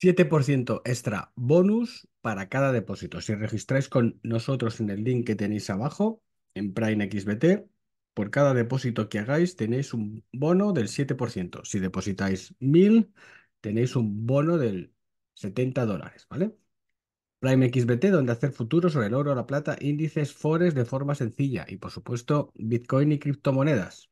7% extra bonus para cada depósito. Si registráis con nosotros en el link que tenéis abajo, en Prime XBT, por cada depósito que hagáis tenéis un bono del 7%. Si depositáis 1000, tenéis un bono del 70 dólares, ¿vale? Prime XBT, donde hacer futuros sobre el oro, la plata, índices, forex de forma sencilla y, por supuesto, Bitcoin y criptomonedas.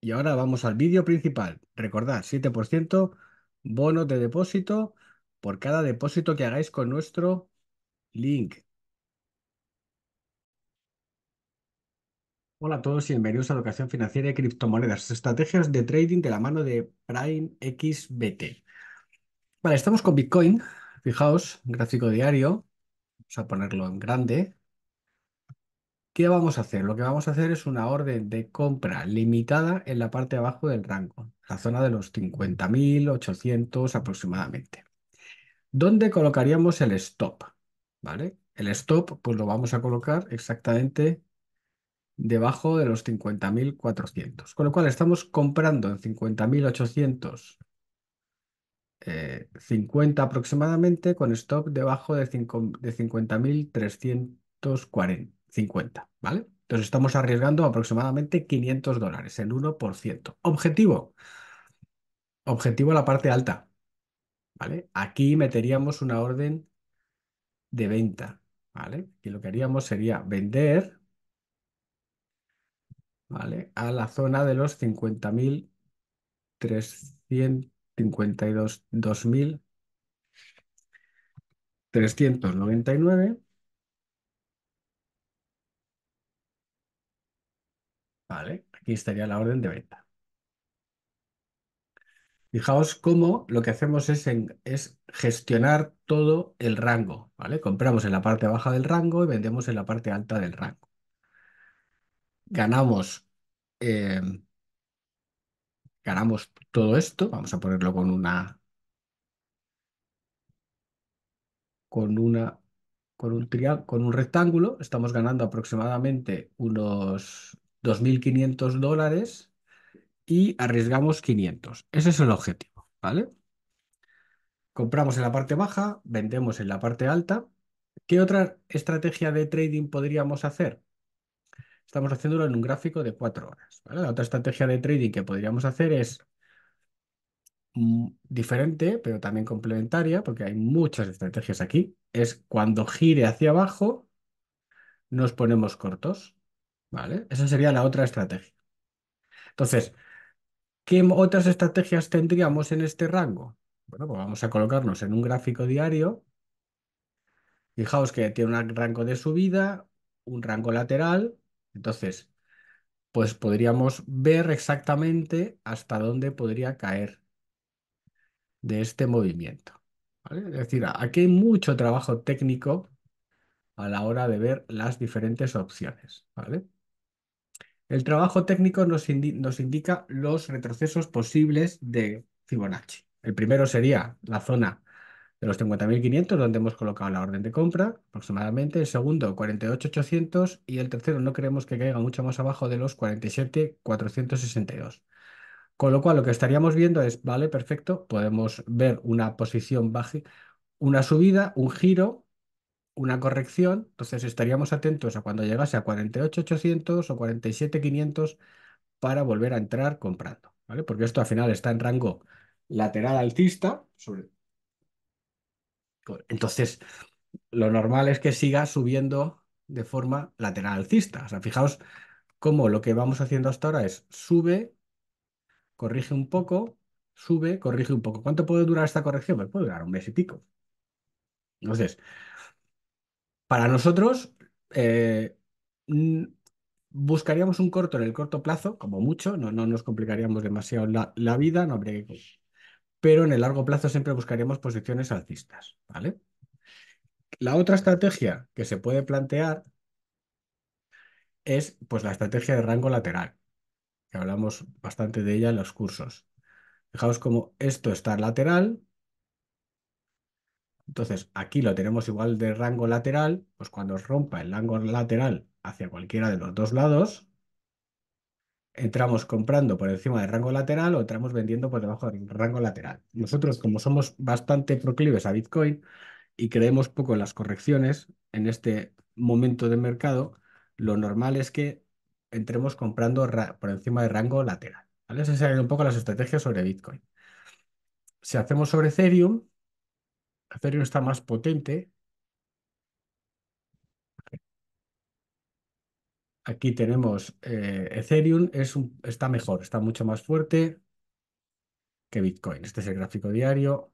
Y ahora vamos al vídeo principal. Recordad, 7% bono de depósito por cada depósito que hagáis con nuestro link. Hola a todos y bienvenidos a Educación Financiera y Criptomonedas, estrategias de trading de la mano de Prime XBT. Vale, estamos con Bitcoin. Fijaos, gráfico diario. Vamos a ponerlo en grande. ¿Qué vamos a hacer? Lo que vamos a hacer es una orden de compra limitada en la parte de abajo del rango, la zona de los 50.800 aproximadamente. ¿Dónde colocaríamos el stop? ¿Vale? El stop, pues lo vamos a colocar exactamente debajo de los 50.400. Con lo cual estamos comprando en 50.850 eh, aproximadamente con stop debajo de, de 50.350. ¿Vale? Entonces estamos arriesgando aproximadamente 500 dólares, el 1%. Objetivo. Objetivo la parte alta. Aquí meteríamos una orden de venta. ¿Vale? Y lo que haríamos sería vender ¿vale? A la zona de los 50.352, 2.399. Vale, aquí estaría la orden de venta. Fijaos cómo lo que hacemos es, es, gestionar todo el rango, ¿vale? Compramos en la parte baja del rango y vendemos en la parte alta del rango. Ganamos, eh, ganamos todo esto, vamos a ponerlo con una, con una, con un con un rectángulo, estamos ganando aproximadamente unos 2.500 dólares y arriesgamos 500. Ese es el objetivo, ¿vale? Compramos en la parte baja, vendemos en la parte alta. ¿Qué otra estrategia de trading podríamos hacer? estamos haciéndolo en un gráfico de cuatro horas. La otra estrategia de trading que podríamos hacer es mm, diferente, pero también complementaria, porque hay muchas estrategias aquí. Es cuando gire hacia abajo, nos ponemos cortos. ¿Vale? Esa sería la otra estrategia. Entonces, ¿qué otras estrategias tendríamos en este rango? Bueno, pues vamos a colocarnos en un gráfico diario. Fijaos que tiene un rango de subida, un rango lateral entonces, pues podríamos ver exactamente hasta dónde podría caer de este movimiento. Es decir, aquí hay mucho trabajo técnico a la hora de ver las diferentes opciones. ¿vale? El trabajo técnico nos, indica los retrocesos posibles de Fibonacci. El primero sería la zona de los 50.500, donde hemos colocado la orden de compra aproximadamente, el segundo 48.800 y el tercero no queremos que caiga mucho más abajo de los 47.462. Con lo cual lo que estaríamos viendo es, vale, perfecto, podemos ver una posición baja, una subida, un giro, una corrección, entonces estaríamos atentos a cuando llegase a 48.800 o 47.500 para volver a entrar comprando, ¿vale? Porque esto al final está en rango lateral alcista, entonces, lo normal es que siga subiendo de forma lateral alcista. O sea, fijaos cómo lo que vamos haciendo hasta ahora es sube, corrige un poco, sube, corrige un poco. ¿Cuánto puede durar esta corrección? Pues puede durar un mes y pico. Entonces, para nosotros, eh, buscaríamos un corto en el corto plazo, como mucho, no, no nos complicaríamos demasiado la, la vida, no habría que pero en el largo plazo siempre buscaríamos posiciones alcistas, ¿vale? La otra estrategia que se puede plantear es pues, la estrategia de rango lateral, que hablamos bastante de ella en los cursos. Fijaos cómo esto está lateral, entonces aquí lo tenemos igual de rango lateral, pues cuando rompa el rango lateral hacia cualquiera de los dos lados, entramos comprando por encima del rango lateral o entramos vendiendo por debajo del rango lateral. Nosotros, como somos bastante proclives a Bitcoin y creemos poco en las correcciones en este momento de mercado, lo normal es que entremos comprando por encima del rango lateral. ¿vale? Esas serían un poco las estrategias sobre Bitcoin. Si hacemos sobre Ethereum, Ethereum está más potente. Aquí tenemos eh, Ethereum, es está mejor, está mucho más fuerte que Bitcoin. Este es el gráfico diario.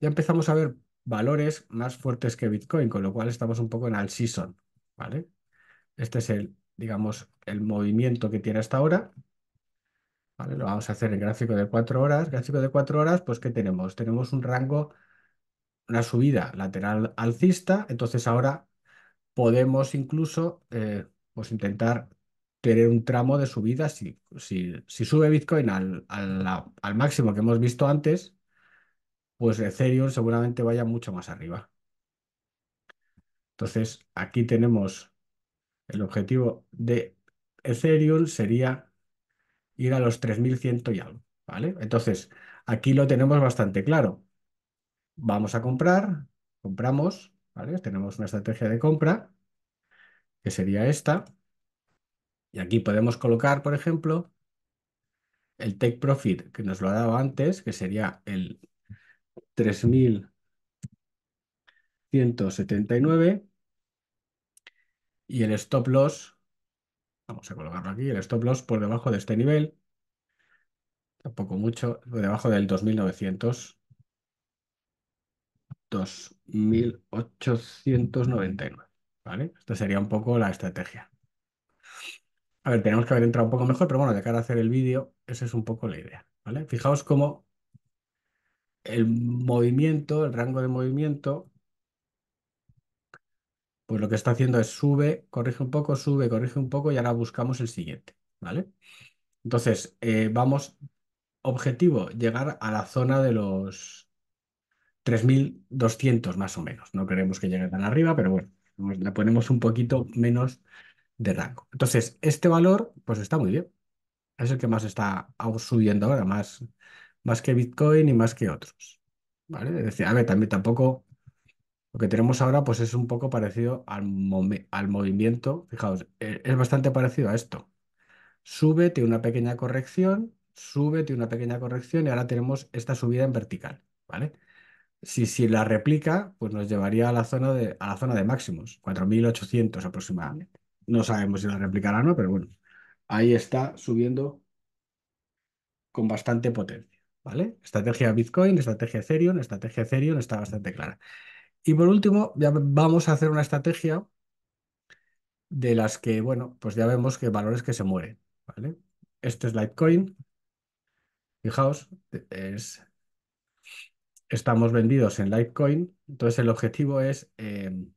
Ya empezamos a ver valores más fuertes que Bitcoin, con lo cual estamos un poco en al season, ¿vale? Este es el, digamos, el movimiento que tiene hasta ahora. Lo vamos a hacer en gráfico de cuatro horas. Gráfico de cuatro horas, pues ¿qué tenemos? Tenemos un rango, una subida lateral alcista, entonces ahora podemos incluso eh, pues intentar tener un tramo de subida. Si, si, si sube Bitcoin al, al máximo que hemos visto antes, pues Ethereum seguramente vaya mucho más arriba. Entonces, aquí tenemos el objetivo de Ethereum sería ir a los 3100 y algo, ¿vale? Entonces, aquí lo tenemos bastante claro. Vamos a comprar, compramos, ¿vale? Tenemos una estrategia de compra, que sería esta. Y aquí podemos colocar, por ejemplo, el take profit que nos lo ha dado antes, que sería el 3179 y el stop loss, vamos a colocarlo aquí, el stop loss por debajo de este nivel, tampoco mucho, por debajo del 2900, 2899, ¿vale? Esta sería un poco la estrategia. A ver, tenemos que haber entrado un poco mejor, pero bueno, de cara a hacer el vídeo, esa es un poco la idea, ¿vale? Fijaos cómo el movimiento, el rango de movimiento, pues lo que está haciendo es sube, corrige un poco, sube, corrige un poco y ahora buscamos el siguiente, ¿vale? Entonces, eh, vamos, objetivo, llegar a la zona de los 3.200 más o menos. No queremos que llegue tan arriba, pero bueno, le ponemos un poquito menos de rango. Entonces, este valor, pues está muy bien. Es el que más está subiendo ahora, más, más que Bitcoin y más que otros. ¿Vale? Es decir, a ver, también tampoco lo que tenemos ahora pues es un poco parecido al, movimiento. Fijaos, e, es bastante parecido a esto. Sube, tiene una pequeña corrección, sube, tiene una pequeña corrección y ahora tenemos esta subida en vertical. ¿Vale? Si, si la replica, pues nos llevaría a la zona de, a la zona de máximos, 4.800 aproximadamente. No sabemos si la replicará o no, pero bueno, ahí está subiendo con bastante potencia. ¿Vale? Estrategia Bitcoin, estrategia Ethereum, estrategia Ethereum está bastante clara. Y por último, ya vamos a hacer una estrategia de las que, bueno, pues ya vemos que valores que se mueren, ¿vale? Este es Litecoin. Fijaos, es, estamos vendidos en Litecoin. Entonces el objetivo es, em,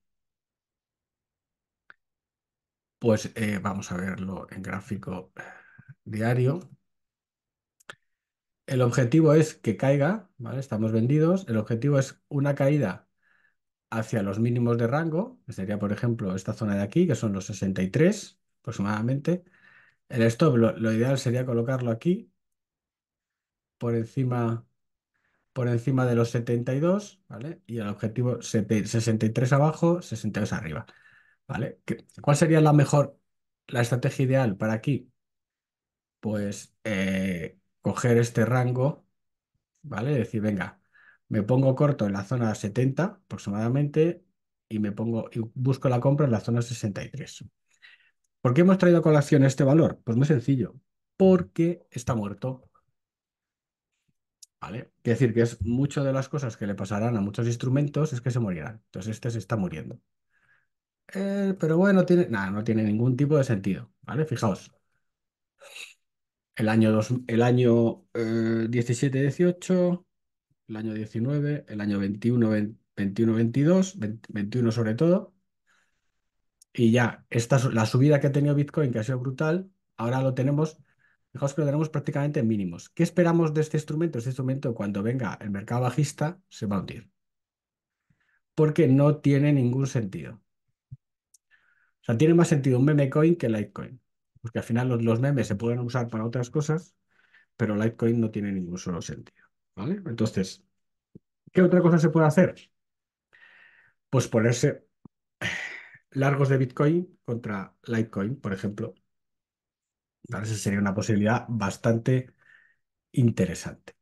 pues eh, vamos a verlo en gráfico diario. El objetivo es que caiga, ¿vale? Estamos vendidos. El objetivo es una caída hacia los mínimos de rango, que sería, por ejemplo, esta zona de aquí, que son los 63 aproximadamente. El stop, lo, ideal sería colocarlo aquí, por encima, por encima de los 72, ¿vale? Y el objetivo 63 abajo, 62 arriba, ¿vale? ¿Cuál sería la mejor, la estrategia ideal para aquí? Pues eh, coger este rango, ¿vale? Decir, venga, me pongo corto en la zona 70 aproximadamente y me pongo y busco la compra en la zona 63. ¿Por qué hemos traído a colación este valor? Pues muy sencillo, porque está muerto. ¿Vale? Quiere decir que es mucho de las cosas que le pasarán a muchos instrumentos es que se morirán. Entonces este se está muriendo. Eh, pero bueno, nada, no tiene ningún tipo de sentido. ¿Vale? Fijaos. El año, año 17-18 eh, el año 19, el año 21, 21, 22, 21 sobre todo. Y ya, esta, la subida que ha tenido Bitcoin, que ha sido brutal, ahora lo tenemos, fijaos que lo tenemos prácticamente en mínimos. ¿Qué esperamos de este instrumento? Este instrumento, cuando venga el mercado bajista, se va a hundir. Porque no tiene ningún sentido. O sea, tiene más sentido un meme coin que Litecoin. Porque al final los, los memes se pueden usar para otras cosas, pero Litecoin no tiene ningún solo sentido. ¿Vale? Entonces, ¿qué otra cosa se puede hacer? Pues ponerse largos de Bitcoin contra Litecoin, por ejemplo. ¿Vale? Esa sería una posibilidad bastante interesante.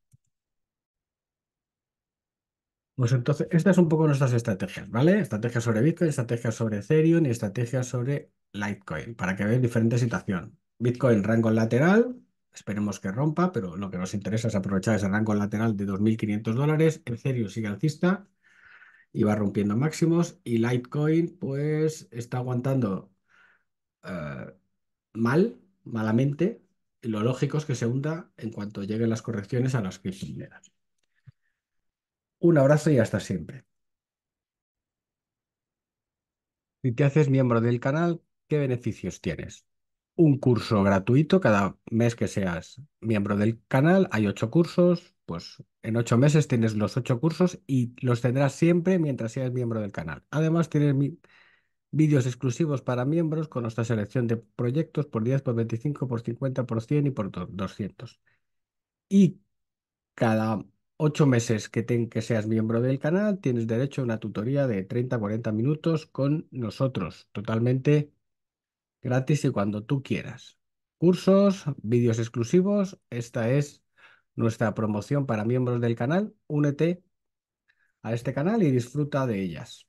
Pues entonces, estas son un poco nuestras estrategias, ¿vale? Estrategias sobre Bitcoin, estrategias sobre Ethereum y estrategias sobre Litecoin, para que veáis diferentes situaciones. Bitcoin rango lateral, esperemos que rompa, pero lo que nos interesa es aprovechar ese rango lateral de 2.500 dólares. Ethereum sigue alcista y va rompiendo máximos y Litecoin pues está aguantando eh, mal, malamente. Y lo lógico es que se hunda en cuanto lleguen las correcciones a las criptomonedas. Un abrazo y hasta siempre. Si te haces miembro del canal, ¿qué beneficios tienes? Un curso gratuito cada mes que seas miembro del canal. Hay ocho cursos, pues en ocho meses tienes los ocho cursos y los tendrás siempre mientras seas miembro del canal. Además, tienes vídeos exclusivos para miembros con nuestra selección de proyectos por 10, por 25, por 50, por 100 y por 200. Y cada ocho meses que, que seas miembro del canal, tienes derecho a una tutoría de 30-40 minutos con nosotros, totalmente gratis y cuando tú quieras. Cursos, vídeos exclusivos, esta es nuestra promoción para miembros del canal. Únete a este canal y disfruta de ellas.